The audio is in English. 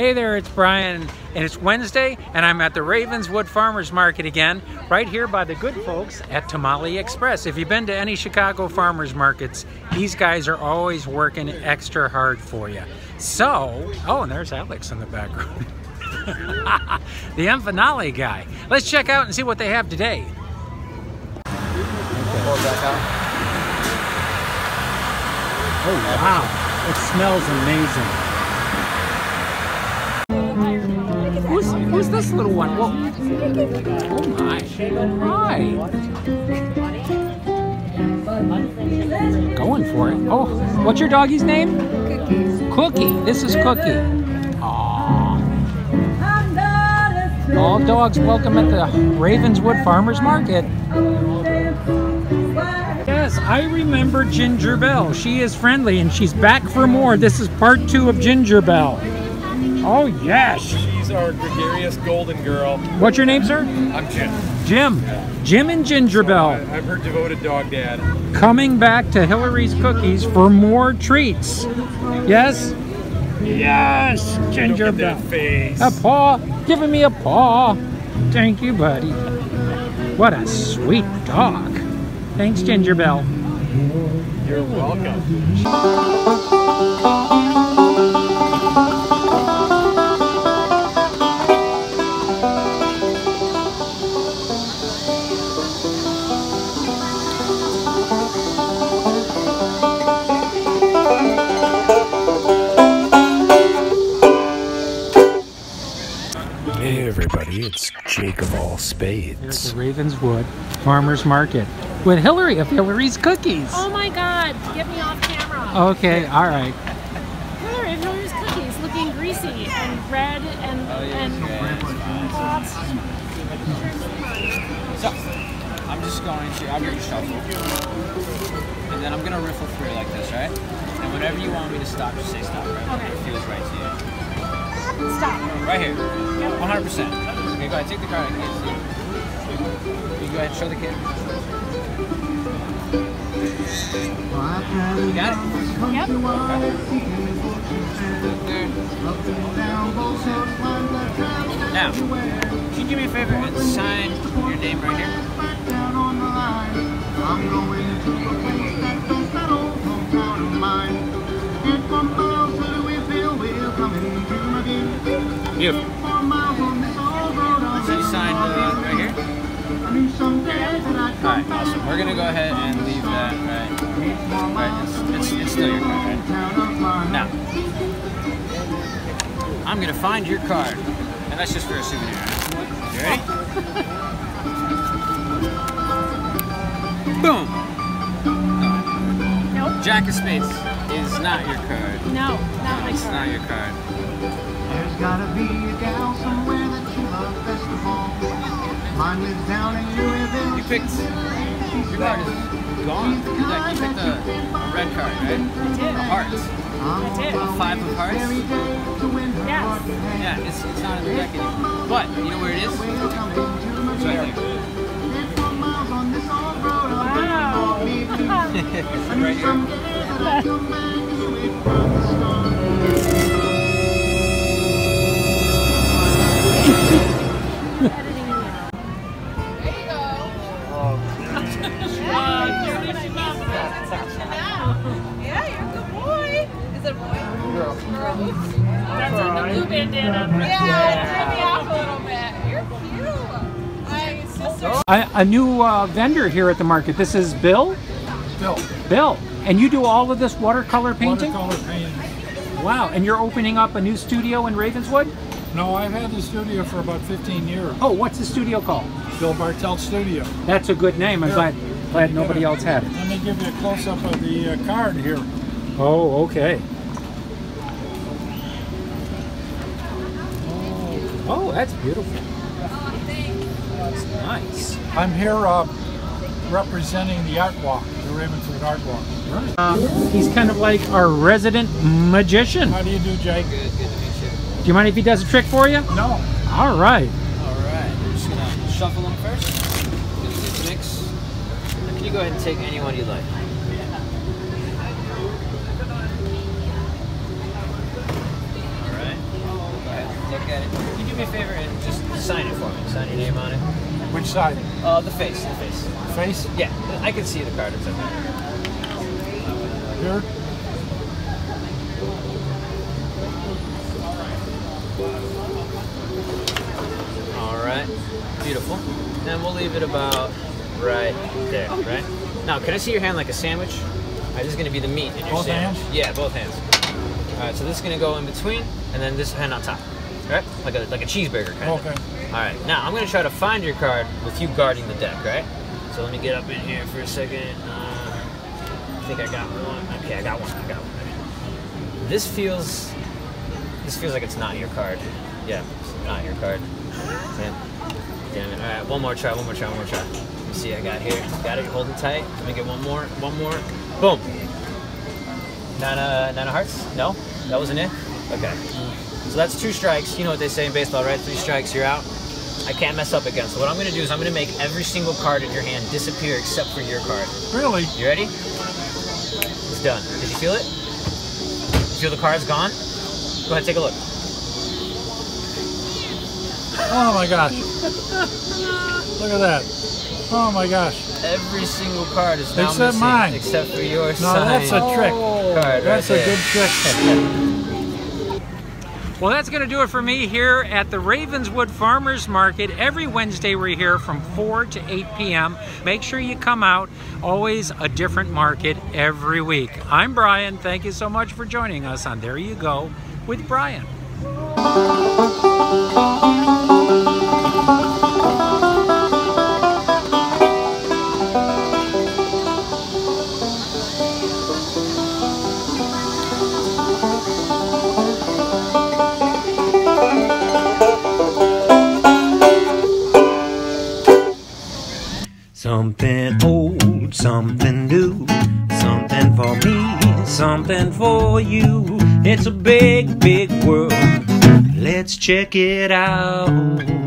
Hey there, it's Bryan, and it's Wednesday, and I'm at the Ravenswood Farmers Market again, right here by the good folks at Tamale Express. If you've been to any Chicago farmers markets, these guys are always working extra hard for you. So, oh, and there's Alex in the background. the Emphanale guy. Let's check out and see what they have today. Oh, wow. It smells amazing. This little one? Whoa. Oh my. Hi. Going for it. Oh, what's your doggy's name? Cookie. Cookie. This is Cookie. Aww. All dogs welcome at the Ravenswood Farmers Market. Yes, I remember Ginger Bell. She is friendly and she's back for more. This is part two of Ginger Bell. Oh, yes our gregarious golden girl. What's your name, sir? I'm Jim. Jim. Jim and Ginger Bell. So I, am her devoted dog dad. Coming back to Hillary's Cookies for more treats. Yes? Yes, Ginger Bell. Face. A paw. Giving me a paw. Thank you, buddy. What a sweet dog. Thanks, Ginger Bell. You're welcome. It's Jake of all spades. Here's the Ravenswood Farmers Market with Hillary of Hillary's Cookies. Oh my God! Get me off camera. Okay, all right. Hillary of Hillary's Cookies, looking greasy and red and oh, yeah, and. So, I'm just going to. I'll get you shuffle, and then I'm gonna riffle through like this, right? And whenever you want me to stop, just say stop. Right? Okay. It feels right to you. Stop. Right here. 100%. Okay, go ahead, take the card. I can't see. You go ahead and show the kid. You got it? Yep. Okay. Now, can you do me a favor and sign your name right here? Beautiful Alright, awesome. We're gonna go ahead and leave that right. Right, it's, it's, it's still your card, right? Now, I'm gonna find your card, and that's just for a souvenir. You ready? Boom! Nope. Jack of Spades is not your card. No, not my it's card. not your card. There's gotta be a gal somewhere that you love best of all. Mine lives down in Louisville. You picked. Your card is gone. Like you picked the red card, right? I did. The hearts. I did. The five of hearts. Yes. Yeah, it's, it's not in the deck anymore. But you know where it is? It's right there. Wow. right That's on the blue bandana. Yeah, me off a little bit. You're cute. My sister. A, a new uh, vendor here at the market. This is Bill? Bill. Bill. And you do all of this watercolor painting? Watercolor painting. Wow. And you're opening up a new studio in Ravenswood? No, I've had the studio for about 15 years. Oh, what's the studio called? Bill Bartelt Studio. That's a good name. I'm glad, glad nobody else had it. Let me give you a close-up of the uh, card here. Oh, okay. Oh, that's beautiful. That's nice. I'm here uh, representing the Art Walk, the Ravenswood Art Walk. Right. Uh, he's kind of like our resident magician. How do you do, Jake? Good, good to meet you. Do you mind if he does a trick for you? No. All right. All right. We're just gonna shuffle them first. Mix. Can you go ahead and take any one you like? All right. Look at it. Can you do me a favor and just sign it for me? Sign your name on it. Which side? Uh, the face, the face. Face? Yeah, I can see the card. It's okay. Here? All right, beautiful. And we'll leave it about right there, right? Now, can I see your hand like a sandwich? All right, this is gonna be the meat in your Both sandwich. hands? Yeah, both hands. All right, so this is gonna go in between, and then this hand on top. Right, like a like a cheeseburger kind of. Okay. All right, now I'm gonna try to find your card with you guarding the deck, right? So let me get up in here for a second. Uh, I think I got one. Okay, I got one. I got one. This feels. This feels like it's not your card. Yeah, it's not your card. Damn. Damn it. All right, one more try. One more try. One more try. Let me see. I got here. Got it. Hold it tight. Let me get one more. One more. Boom. Nine, uh, nine of hearts? No, that wasn't it. Okay. So that's two strikes. You know what they say in baseball, right? Three strikes, you're out. I can't mess up again. So what I'm gonna do is I'm gonna make every single card in your hand disappear except for your card. Really? You ready? It's done. Did you feel it? You feel the card's gone? Go ahead, take a look. Oh my gosh. Look at that. Oh my gosh. Every single card is now Except missing, mine. except for your No, that's a trick. card. That's right a good there. Well, that's going to do it for me here at the Ravenswood Farmers Market. Every Wednesday we're here from 4 to 8 p.m. Make sure you come out. Always a different market every week. I'm Bryan. Thank you so much for joining us on There You Go with Bryan. Something old, something new, something for me, something for you. It's a big, big world. Let's check it out.